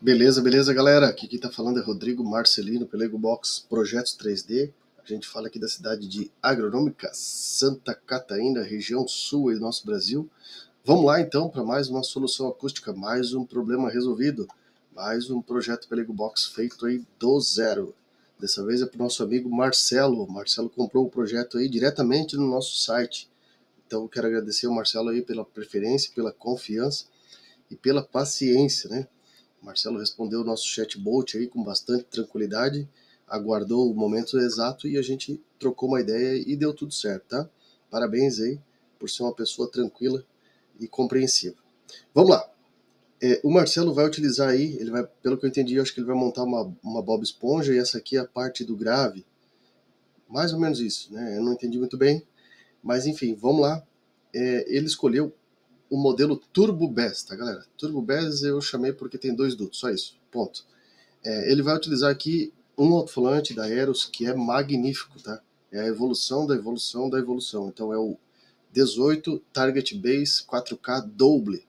Beleza, beleza, galera? Aqui quem tá falando é Rodrigo Marcelino, Pelego Box Projetos 3D. A gente fala aqui da cidade de Agronômica Santa Catarina, região sul do nosso Brasil. Vamos lá então para mais uma solução acústica, mais um problema resolvido, mais um projeto Pelego Box feito aí do zero. Dessa vez é para o nosso amigo Marcelo. O Marcelo comprou o projeto aí diretamente no nosso site. Então eu quero agradecer ao Marcelo aí pela preferência, pela confiança e pela paciência, né? Marcelo respondeu o nosso chatbot aí com bastante tranquilidade, aguardou o momento exato e a gente trocou uma ideia e deu tudo certo, tá? Parabéns aí por ser uma pessoa tranquila e compreensiva. Vamos lá. É, o Marcelo vai utilizar aí, ele vai, pelo que eu entendi, eu acho que ele vai montar uma, uma Bob Esponja e essa aqui é a parte do grave. Mais ou menos isso, né? Eu não entendi muito bem, mas enfim, vamos lá. É, ele escolheu o modelo Turbo Bass, tá galera? Turbo Bass eu chamei porque tem dois dutos, só isso, ponto. É, ele vai utilizar aqui um alto-falante da Eros que é magnífico, tá? É a evolução da evolução da evolução. Então é o 18 Target Base 4K Double.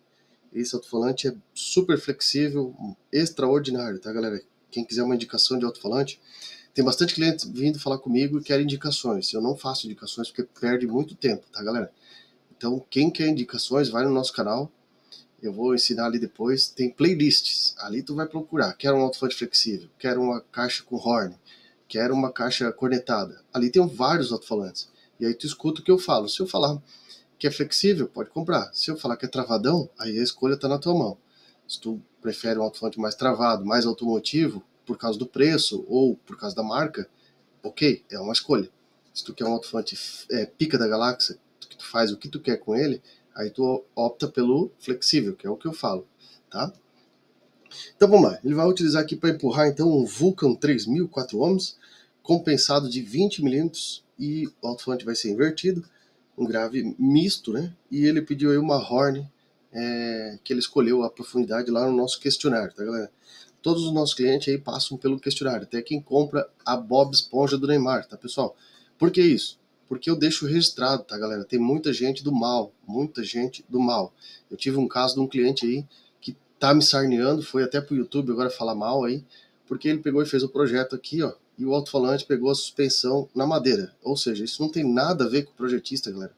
Esse alto-falante é super flexível, extraordinário, tá galera? Quem quiser uma indicação de alto-falante, tem bastante clientes vindo falar comigo e querem indicações. Eu não faço indicações porque perde muito tempo, tá galera? Então, quem quer indicações, vai no nosso canal. Eu vou ensinar ali depois. Tem playlists. Ali tu vai procurar. Quero um alto-falante flexível. Quero uma caixa com horn. Quero uma caixa cornetada. Ali tem vários alto-falantes. E aí tu escuta o que eu falo. Se eu falar que é flexível, pode comprar. Se eu falar que é travadão, aí a escolha está na tua mão. Se tu prefere um alto-falante mais travado, mais automotivo, por causa do preço ou por causa da marca, ok, é uma escolha. Se tu quer um alto-falante é, pica da galáxia, tu faz o que tu quer com ele, aí tu opta pelo flexível, que é o que eu falo, tá? Então vamos lá, ele vai utilizar aqui para empurrar então um Vulcan 3000 4 ohms, compensado de 20 milímetros e o alto-falante vai ser invertido, um grave misto, né? E ele pediu aí uma horn é, que ele escolheu a profundidade lá no nosso questionário, tá galera? Todos os nossos clientes aí passam pelo questionário, até quem compra a Bob Esponja do Neymar, tá pessoal? Por que isso? Porque eu deixo registrado, tá, galera? Tem muita gente do mal, muita gente do mal. Eu tive um caso de um cliente aí que tá me sarneando, foi até pro YouTube agora falar mal aí, porque ele pegou e fez o projeto aqui, ó, e o alto-falante pegou a suspensão na madeira. Ou seja, isso não tem nada a ver com o projetista, galera.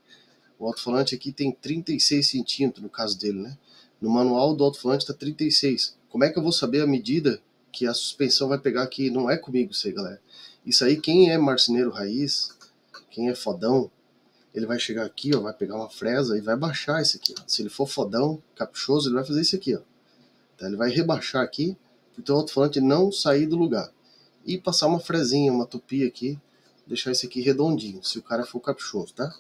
O alto-falante aqui tem 36 centímetros no caso dele, né? No manual do alto-falante tá 36. Como é que eu vou saber a medida que a suspensão vai pegar aqui? Não é comigo isso aí, galera. Isso aí, quem é marceneiro raiz, quem é fodão, ele vai chegar aqui, ó, vai pegar uma fresa e vai baixar esse aqui. Ó. Se ele for fodão, caprichoso, ele vai fazer isso aqui, ó. Então ele vai rebaixar aqui, para o alto-falante não sair do lugar. E passar uma fresinha, uma tupia aqui, deixar esse aqui redondinho, se o cara for caprichoso, tá?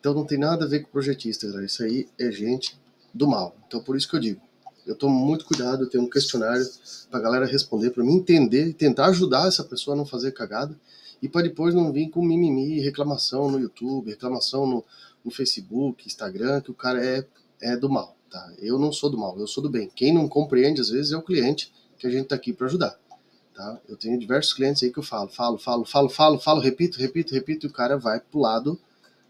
Então não tem nada a ver com projetista, galera. Isso aí é gente do mal. Então por isso que eu digo, eu tomo muito cuidado, eu tenho um questionário pra galera responder, para mim entender tentar ajudar essa pessoa a não fazer cagada e para depois não vir com mimimi, reclamação no YouTube, reclamação no, no Facebook, Instagram, que o cara é, é do mal, tá? Eu não sou do mal, eu sou do bem. Quem não compreende, às vezes, é o cliente que a gente tá aqui para ajudar, tá? Eu tenho diversos clientes aí que eu falo, falo, falo, falo, falo, falo, repito, repito, repito, e o cara vai pro lado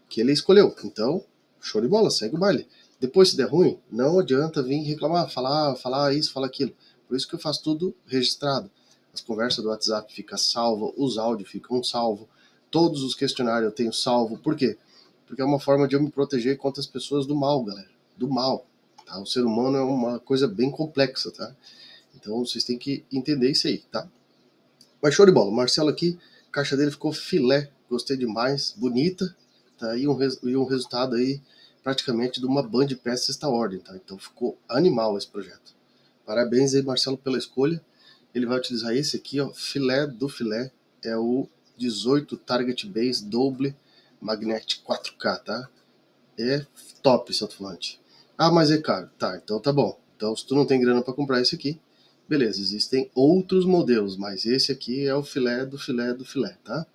que ele escolheu. Então, show de bola, segue o baile. Depois, se der ruim, não adianta vir reclamar, falar, falar isso, falar aquilo. Por isso que eu faço tudo registrado as conversas do WhatsApp ficam salvas, os áudios ficam salvos, todos os questionários eu tenho salvo. Por quê? Porque é uma forma de eu me proteger contra as pessoas do mal, galera. Do mal. Tá? O ser humano é uma coisa bem complexa, tá? Então vocês têm que entender isso aí, tá? Mas show de bola. O Marcelo aqui, caixa dele ficou filé. Gostei demais, bonita. Tá? E um, e um resultado aí praticamente de uma band de peças sexta ordem, tá? Então ficou animal esse projeto. Parabéns aí, Marcelo, pela escolha ele vai utilizar esse aqui, ó, filé do filé, é o 18 Target Base Double Magnet 4K, tá? É top esse alto-falante. Ah, mas é caro. Tá, então tá bom. Então se tu não tem grana para comprar esse aqui, beleza, existem outros modelos, mas esse aqui é o filé do filé do filé, tá?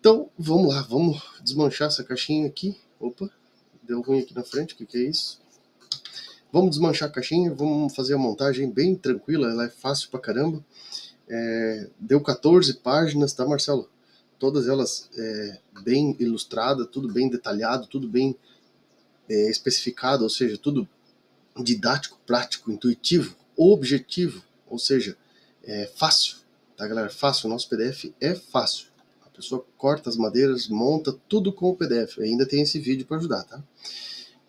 Então, vamos lá, vamos desmanchar essa caixinha aqui. Opa, deu ruim aqui na frente, o que, que é isso? Vamos desmanchar a caixinha, vamos fazer a montagem bem tranquila, ela é fácil pra caramba. É, deu 14 páginas, tá, Marcelo? Todas elas é, bem ilustradas, tudo bem detalhado, tudo bem é, especificado, ou seja, tudo didático, prático, intuitivo, objetivo, ou seja, é fácil, tá galera? Fácil, nosso PDF é fácil. Pessoa corta as madeiras, monta tudo com o PDF. Ainda tem esse vídeo para ajudar, tá?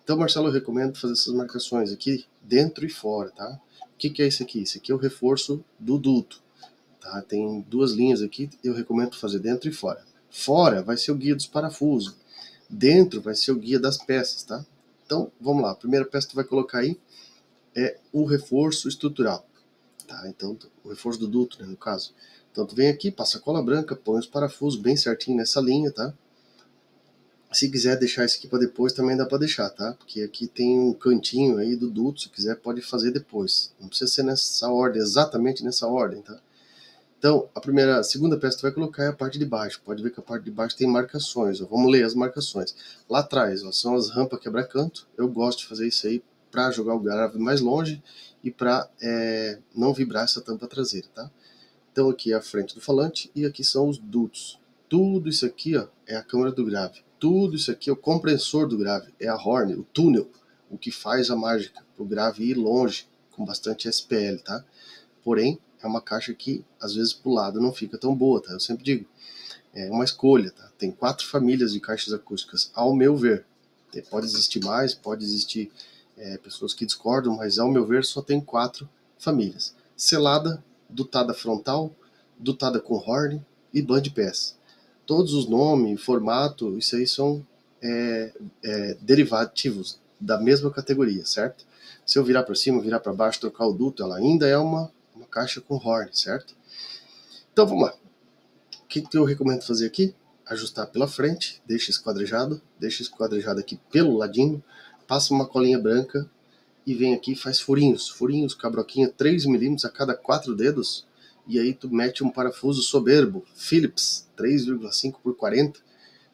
Então, Marcelo, eu recomendo fazer essas marcações aqui dentro e fora, tá? O que, que é isso aqui? Isso aqui é o reforço do duto, tá? Tem duas linhas aqui, eu recomendo fazer dentro e fora. Fora vai ser o guia dos parafusos, dentro vai ser o guia das peças, tá? Então, vamos lá. A primeira peça que tu vai colocar aí é o reforço estrutural. Tá? Então, o reforço do duto, né, no caso. Então, tu vem aqui, passa cola branca, põe os parafusos bem certinho nessa linha, tá? Se quiser deixar isso aqui para depois, também dá para deixar, tá? Porque aqui tem um cantinho aí do duto, se quiser pode fazer depois. Não precisa ser nessa ordem, exatamente nessa ordem, tá? Então, a primeira, a segunda peça que tu vai colocar é a parte de baixo. Pode ver que a parte de baixo tem marcações. Ó. Vamos ler as marcações. Lá atrás, ó, são as rampas quebra-canto. Eu gosto de fazer isso aí para jogar o grave mais longe e para é, não vibrar essa tampa traseira, tá? Então aqui é a frente do falante e aqui são os dutos. Tudo isso aqui ó, é a câmara do grave. Tudo isso aqui é o compressor do grave, é a horn, o túnel, o que faz a mágica para o grave ir longe com bastante SPL, tá? Porém, é uma caixa que às vezes pro lado não fica tão boa, tá? Eu sempre digo, é uma escolha, tá? Tem quatro famílias de caixas acústicas, ao meu ver. Pode existir mais, pode existir é, pessoas que discordam, mas ao meu ver só tem quatro famílias: selada, dutada frontal, dutada com horn e band pass. Todos os nomes, formato, isso aí são é, é, derivativos da mesma categoria, certo? Se eu virar para cima, virar para baixo, trocar o duto, ela ainda é uma caixa com horn, certo? Então vamos lá. O que, que eu recomendo fazer aqui? Ajustar pela frente, deixa esquadrejado, deixa esquadrejado aqui pelo ladinho, passa uma colinha branca e vem aqui e faz furinhos, furinhos, cabroquinha 3 milímetros a cada quatro dedos, e aí tu mete um parafuso soberbo, Phillips 3,5 por 40,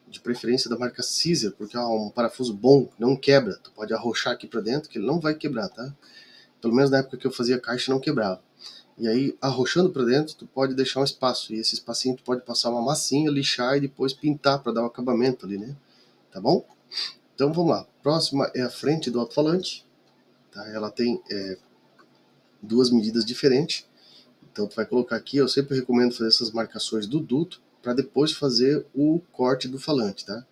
de preferência da marca Caesar, porque é um parafuso bom, não quebra, tu pode arrochar aqui para dentro que ele não vai quebrar, tá? Pelo menos na época que eu fazia caixa não quebrava. E aí, arrochando para dentro, tu pode deixar um espaço. E esse espacinho tu pode passar uma massinha, lixar e depois pintar para dar um acabamento ali, né? Tá bom? Então vamos lá. Próxima é a frente do alto-falante. Tá? Ela tem é, duas medidas diferentes. Então tu vai colocar aqui, eu sempre recomendo fazer essas marcações do duto para depois fazer o corte do falante, tá?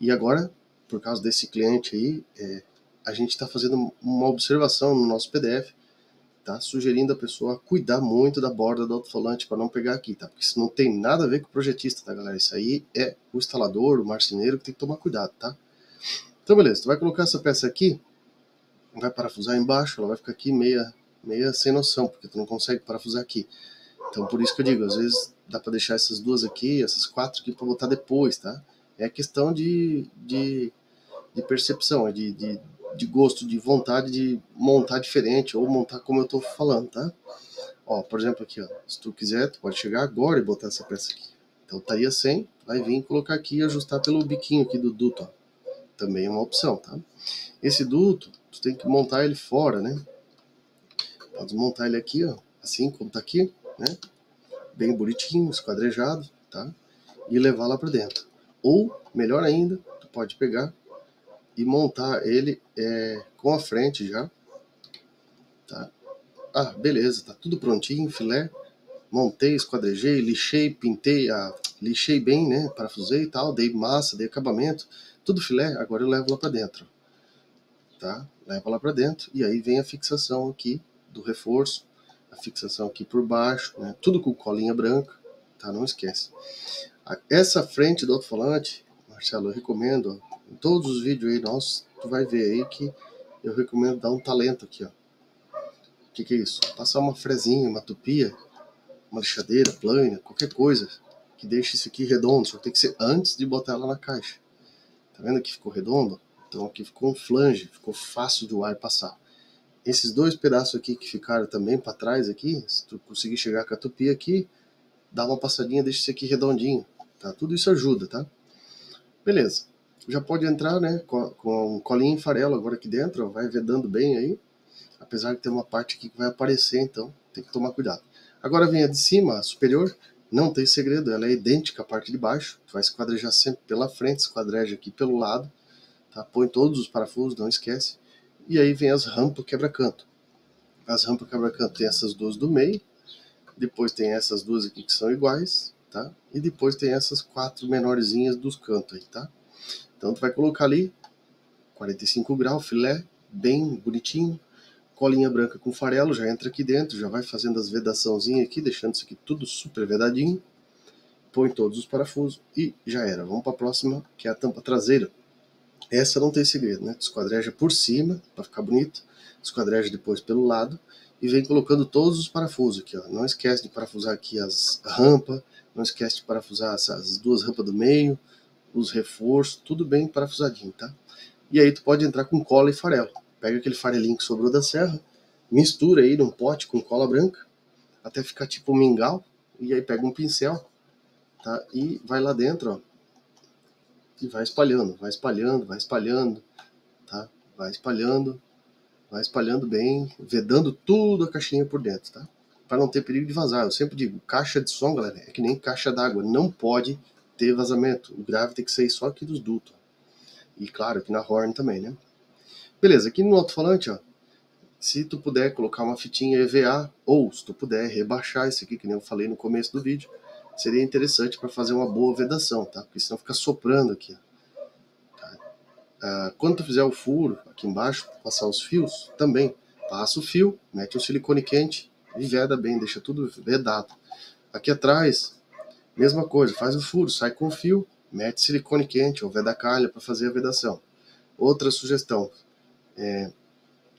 E agora, por causa desse cliente aí, é, a gente está fazendo uma observação no nosso PDF tá? Sugerindo a pessoa cuidar muito da borda do alto-falante para não pegar aqui, tá? Porque isso não tem nada a ver com o projetista, tá, galera? Isso aí é o instalador, o marceneiro que tem que tomar cuidado, tá? Então, beleza, tu vai colocar essa peça aqui, vai parafusar embaixo, ela vai ficar aqui meia, meia sem noção, porque tu não consegue parafusar aqui. Então, por isso que eu digo, às vezes dá para deixar essas duas aqui, essas quatro aqui para botar depois, tá? É questão de, de, de percepção, é de, de de gosto, de vontade de montar diferente ou montar como eu estou falando, tá? Ó, por exemplo aqui, ó, se tu quiser, tu pode chegar agora e botar essa peça aqui. Então tá aí a 100, vai vir colocar aqui e ajustar pelo biquinho aqui do duto, ó. Também é uma opção, tá? Esse duto, tu tem que montar ele fora, né? Pode montar ele aqui, ó, assim como tá aqui, né? Bem bonitinho, esquadrejado, tá? E levar lá para dentro. Ou, melhor ainda, tu pode pegar e montar ele é, com a frente já. Tá? Ah, beleza, tá tudo prontinho, filé. Montei, esquadrejei, lixei, pintei, ah, lixei bem, né? Parafusei e tal, dei massa, dei acabamento, tudo filé. Agora eu levo lá para dentro, tá? Leva lá para dentro e aí vem a fixação aqui do reforço, a fixação aqui por baixo, né? Tudo com colinha branca, tá? Não esquece. Essa frente do alto-falante, Marcelo, eu recomendo, em todos os vídeos aí nossos, tu vai ver aí que eu recomendo dar um talento aqui, ó. O que, que é isso? Passar uma frezinha, uma tupia, uma lixadeira, plana, qualquer coisa que deixe isso aqui redondo, só tem que ser antes de botar ela na caixa. Tá vendo que ficou redondo? Então aqui ficou um flange, ficou fácil do ar passar. Esses dois pedaços aqui que ficaram também para trás aqui, se tu conseguir chegar com a tupia aqui, dá uma passadinha, deixa isso aqui redondinho, tá? Tudo isso ajuda, tá? Beleza já pode entrar, né, com, com colinha em farelo agora aqui dentro, ó, vai vedando bem aí, apesar de ter uma parte aqui que vai aparecer, então tem que tomar cuidado. Agora vem a de cima, a superior, não tem segredo, ela é idêntica à parte de baixo, tu vai esquadrejar sempre pela frente, esquadreja aqui pelo lado, tá? põe todos os parafusos, não esquece, e aí vem as rampas quebra-canto. As rampas quebra-canto tem essas duas do meio, depois tem essas duas aqui que são iguais, tá? E depois tem essas quatro menorzinhas dos cantos aí, tá? Então tu vai colocar ali 45 graus, filé, bem bonitinho, colinha branca com farelo, já entra aqui dentro, já vai fazendo as vedaçãozinhas aqui, deixando isso aqui tudo super vedadinho. Põe todos os parafusos e já era. Vamos para a próxima, que é a tampa traseira. Essa não tem segredo, né? Esquadreja por cima, para ficar bonito, esquadreja depois pelo lado e vem colocando todos os parafusos aqui, ó. Não esquece de parafusar aqui as rampas, não esquece de parafusar essas duas rampas do meio, os reforços, tudo bem parafusadinho, tá? E aí tu pode entrar com cola e farelo pega aquele farelinho que sobrou da serra, mistura aí num pote com cola branca, até ficar tipo um mingau, e aí pega um pincel, tá? E vai lá dentro, ó, e vai espalhando, vai espalhando, vai espalhando, tá? Vai espalhando, vai espalhando bem, vedando tudo a caixinha por dentro, tá? Para não ter perigo de vazar. Eu sempre digo, caixa de som, galera, é que nem caixa d'água, não pode ter vazamento. O grave tem que sair só aqui dos dutos. E claro, aqui na horn também, né? Beleza, aqui no alto-falante, ó, se tu puder colocar uma fitinha EVA, ou se tu puder rebaixar isso aqui, que nem eu falei no começo do vídeo, seria interessante para fazer uma boa vedação, tá? Porque senão fica soprando aqui. Tá? Ah, quando tu fizer o furo aqui embaixo, passar os fios, também passa o fio, mete o silicone quente e veda bem, deixa tudo vedado. Aqui atrás, mesma coisa, faz o furo, sai com o fio, mete silicone quente ou veda calha para fazer a vedação. Outra sugestão, é,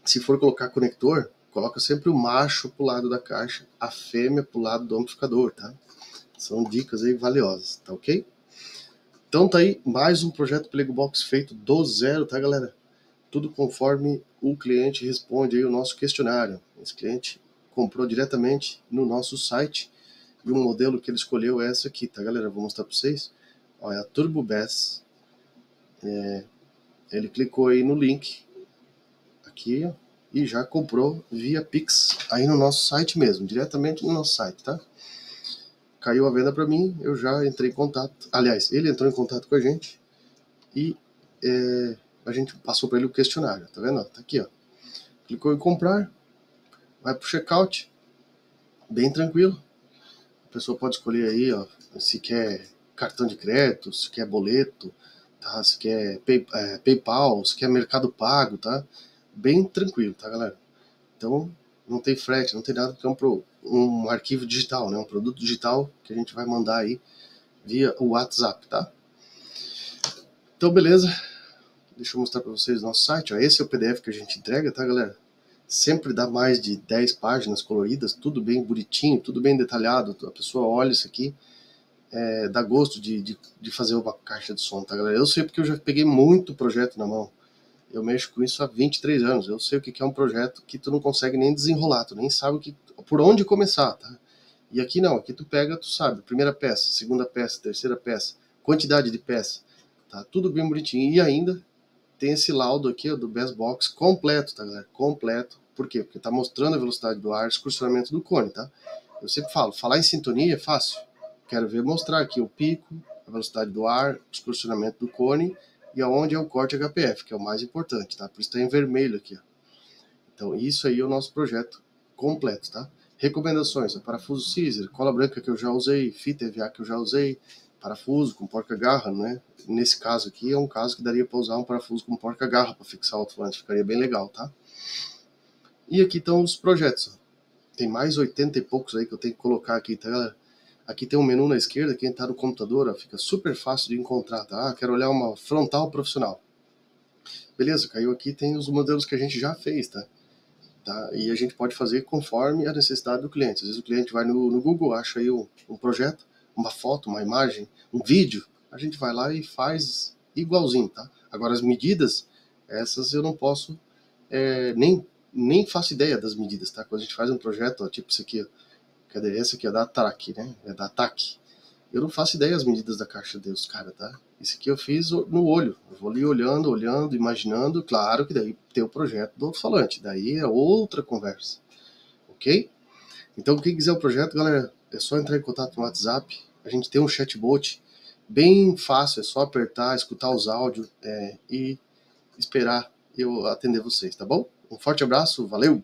se for colocar conector, coloca sempre o macho pro lado da caixa, a fêmea pro lado do amplificador, tá? São dicas aí valiosas, tá ok? Então tá aí mais um projeto Plego Box feito do zero, tá galera? Tudo conforme o cliente responde aí o nosso questionário. Esse cliente comprou diretamente no nosso site e o modelo que ele escolheu é essa aqui, tá galera? Vou mostrar para vocês. Olha, é a Turbo Bass. É, ele clicou aí no link aqui e já comprou via Pix aí no nosso site mesmo, diretamente no nosso site, tá? Caiu a venda para mim, eu já entrei em contato. Aliás, ele entrou em contato com a gente e é, a gente passou para ele o questionário, tá vendo? Tá aqui, ó. Clicou em comprar, vai pro checkout, bem tranquilo. A pessoa pode escolher aí, ó, se quer cartão de crédito, se quer boleto, tá? Se quer pay, é, PayPal, se quer Mercado Pago, tá? Bem tranquilo, tá, galera? Então, não tem frete, não tem nada, porque é um, pro, um arquivo digital, né? Um produto digital que a gente vai mandar aí via o WhatsApp, tá? Então, beleza. Deixa eu mostrar para vocês o nosso site. Ó. Esse é o PDF que a gente entrega, tá, galera? Sempre dá mais de 10 páginas coloridas, tudo bem bonitinho, tudo bem detalhado. A pessoa olha isso aqui, é, dá gosto de, de, de fazer uma caixa de som, tá, galera? Eu sei porque eu já peguei muito projeto na mão eu mexo com isso há 23 anos. Eu sei o que é um projeto que tu não consegue nem desenrolar, tu nem sabe que, por onde começar, tá? E aqui não, aqui tu pega, tu sabe, primeira peça, segunda peça, terceira peça, quantidade de peça, tá? Tudo bem bonitinho. E ainda tem esse laudo aqui ó, do Best Box completo, tá, galera? Completo. Por quê? Porque tá mostrando a velocidade do ar, excursionamento do cone, tá? Eu sempre falo, falar em sintonia é fácil. Quero ver mostrar aqui o pico, a velocidade do ar, excursionamento do cone e aonde é o corte HPF, que é o mais importante, tá? Por isso está em vermelho aqui, ó. Então, isso aí é o nosso projeto completo, tá? Recomendações, é parafuso Caesar, cola branca que eu já usei, fita EVA que eu já usei, parafuso com porca-garra, né? Nesse caso aqui é um caso que daria para usar um parafuso com porca-garra para fixar o alto-falante, ficaria bem legal, tá? E aqui estão os projetos. Ó. Tem mais 80 e poucos aí que eu tenho que colocar aqui, tá, galera? Aqui tem um menu na esquerda, quem está no computador ó, fica super fácil de encontrar, tá? Ah, quero olhar uma frontal profissional. Beleza, caiu aqui, tem os modelos que a gente já fez, tá? tá? E a gente pode fazer conforme a necessidade do cliente. Às vezes o cliente vai no, no Google, acha aí um, um projeto, uma foto, uma imagem, um vídeo, a gente vai lá e faz igualzinho, tá? Agora as medidas, essas eu não posso, é, nem, nem faço ideia das medidas, tá? Quando a gente faz um projeto, ó, tipo isso aqui, ó, Cadê? Essa aqui é da TAC, né? É da TAC. Eu não faço ideia as medidas da caixa dos caras, tá? Esse aqui eu fiz no olho. Eu vou ali olhando, olhando, imaginando. Claro que daí tem o projeto do alto-falante. Daí é outra conversa. Ok? Então, quem quiser o projeto, galera, é só entrar em contato no WhatsApp. A gente tem um chatbot bem fácil. É só apertar, escutar os áudios é, e esperar eu atender vocês, tá bom? Um forte abraço, valeu!